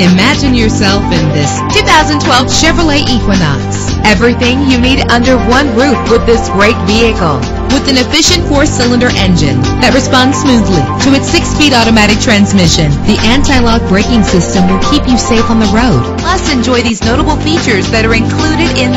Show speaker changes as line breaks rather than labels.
Imagine yourself in this 2012 Chevrolet Equinox. Everything you need under one roof with this great vehicle. With an efficient four-cylinder engine that responds smoothly to its six-speed automatic transmission, the anti-lock braking system will keep you safe on the road. Plus, enjoy these notable features that are included in